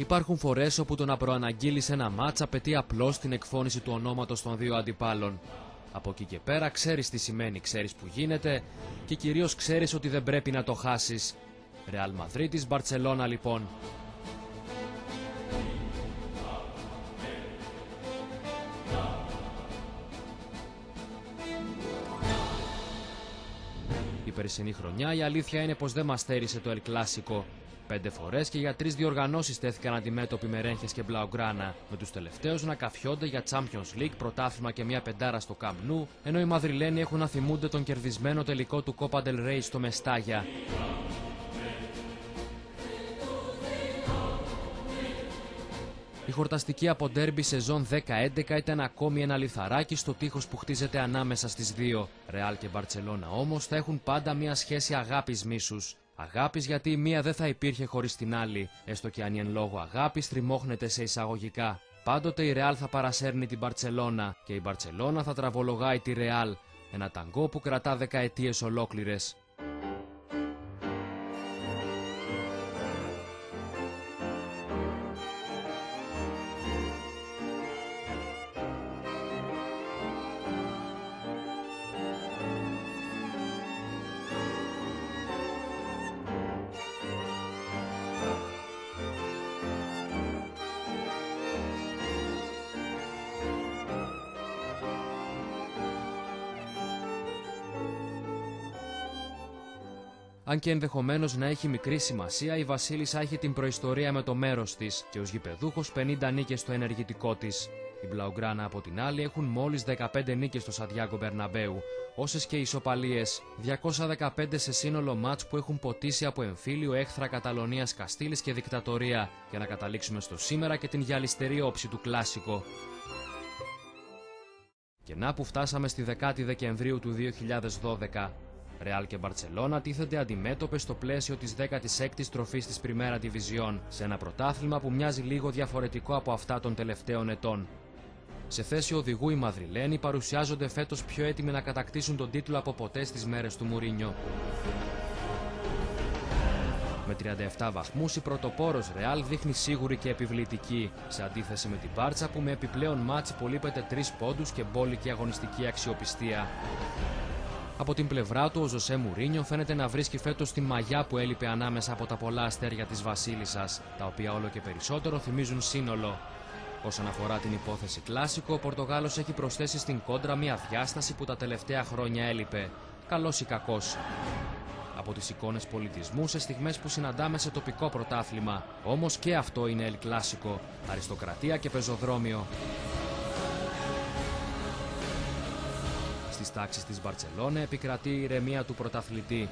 Υπάρχουν φορές όπου το να προαναγγείλει ένα μάτσα απαιτεί απλώς την εκφώνηση του ονόματος των δύο αντιπάλων. Από εκεί και πέρα ξέρεις τι σημαίνει, ξέρεις που γίνεται και κυρίως ξέρεις ότι δεν πρέπει να το χάσεις. Ρεάλ Μαδρίτη, Μπαρσελόνα λοιπόν. Η περσινή χρονιά η αλήθεια είναι πως δεν μας στέρισε το El Clásico. Πέντε φορές και για τρεις διοργανώσεις τέθηκαν αντιμέτωποι με Ρέγχες και Μπλαουγκράνα, με τους τελευταίους να καφιόνται για Champions League, πρωτάθλημα και μια πεντάρα στο Camp Nou, ενώ οι Μαδριλένοι έχουν να θυμούνται τον κερδισμένο τελικό του Copa del Rey στο Μεστάγια. Η χορταστική από ντέρμπι σεζόν 10-11 ήταν ακόμη ένα λιθαράκι στο τείχος που χτίζεται ανάμεσα στις δύο. Ρεάλ και Μπαρτσελώνα όμως θα έχουν πάντα μια σχέση αγάπης μίσους. Αγάπης γιατί η μία δεν θα υπήρχε χωρίς την άλλη, έστω και αν η εν λόγω αγάπη στριμώχνεται σε εισαγωγικά. Πάντοτε η Ρεάλ θα παρασέρνει την Μπαρτσελώνα και η Μπαρτσελώνα θα τραβολογάει τη Ρεάλ. Ένα ταγκό που κρατά δεκαετίες ολόκληρες. Αν και ενδεχομένως να έχει μικρή σημασία, η Βασίλισσα έχει την προϊστορία με το μέρος της και ως γηπεδούχος 50 νίκες στο ενεργητικό της. Οι Μπλαουγκράνα από την άλλη έχουν μόλις 15 νίκες στο Σαντιάγκο Μπερναμπέου, όσες και ισοπαλίες. 215 σε σύνολο μάτς που έχουν ποτίσει από εμφύλιο έχθρα Καταλωνίας Καστήλης και δικτατορία, για να καταλήξουμε στο σήμερα και την γυαλιστερή όψη του κλάσικο. Και να που φτάσαμε στη 10η Δεκεμβρίου του 2012. Ρεάλ και Μπαρσελόνα τίθενται αντιμέτωπες στο πλαίσιο της 16η τροφής της Πριμέρα Division, σε ένα πρωτάθλημα που μοιάζει λίγο διαφορετικό από αυτά των τελευταίων ετών. Σε θέση οδηγού οι Μαδριλένοι παρουσιάζονται φέτος πιο έτοιμοι να κατακτήσουν τον τίτλο από ποτέ στις μέρες του Μουρίνιο. Με 37 βαθμούς, η πρωτοπόρος Ρεάλ δείχνει σίγουρη και επιβλητική, σε αντίθεση με την Μπάρτσα που με επιπλέον μάτς υπολείπεται 3 πόντους και μπόλικη αγωνιστική αξιοπιστία. Από την πλευρά του, ο Ζωσέ Μουρίνιο φαίνεται να βρίσκει φέτος τη μαγιά που έλειπε ανάμεσα από τα πολλά αστέρια της Βασίλισσας, τα οποία όλο και περισσότερο θυμίζουν σύνολο. Όσον αφορά την υπόθεση κλάσικο, ο Πορτογάλος έχει προσθέσει στην κόντρα μια διάσταση που τα τελευταία χρόνια έλειπε. Καλός ή κακός. Από τις εικόνες πολιτισμού σε στιγμές που συναντάμε σε τοπικό πρωτάθλημα. Όμως και αυτό είναι ελ κλάσικο. Αριστοκρατία και πεζοδρόμιο. Στις τάξεις της Μπαρσελόνα επικρατεί η ηρεμία του πρωταθλητή.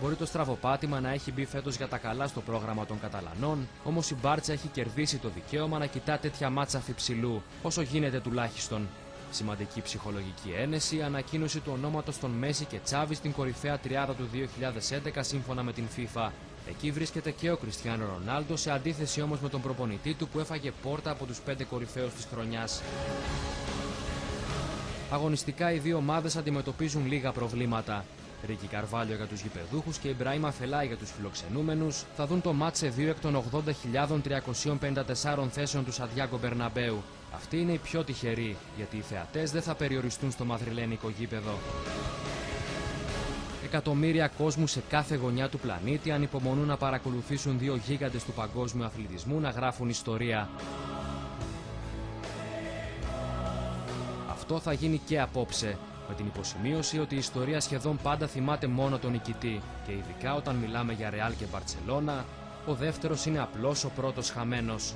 Μπορεί το στραβοπάτημα να έχει μπει φέτος για τα καλά στο πρόγραμμα των Καταλανών, όμως η Μπάρτσα έχει κερδίσει το δικαίωμα να κοιτά τέτοια μάτσα φιψηλού, όσο γίνεται τουλάχιστον. Σημαντική ψυχολογική ένεση, η ανακοίνωση του ονόματος των Μέση και Τσάβη στην κορυφαία τριάδα του 2011 σύμφωνα με την FIFA. Εκεί βρίσκεται και ο Κριστιανό Ρονάλντο, σε αντίθεση όμως με τον προπονητή του που έφαγε πόρτα από τους πέντε κορυφαίους της χρονιάς. Αγωνιστικά οι δύο ομάδες αντιμετωπίζουν λίγα προβλήματα. Ρίκη Καρβάλιο για τους γηπεδούχους και Ιμπραήμα Φελάη για τους φιλοξενούμενους θα δουν το μάτς σε δύο εκ των 80.354 θέσεων του Σαντιάγκο Μπερναμπέου. Αυτοί είναι οι πιο τυχεροί, γιατί οι θεατές δεν θα περιοριστούν στο μαδριλένικο γήπεδο. Εκατομμύρια κόσμου σε κάθε γωνιά του πλανήτη ανυπομονούν να παρακολουθήσουν δύο γίγαντες του παγκόσμιου αθλητισμού να γράφουν ιστορία. Αυτό θα γίνει και απόψε, με την υποσημείωση ότι η ιστορία σχεδόν πάντα θυμάται μόνο τον νικητή και ειδικά όταν μιλάμε για Ρεάλ και Μπαρτσελώνα, ο δεύτερος είναι απλώς ο πρώτος χαμένος.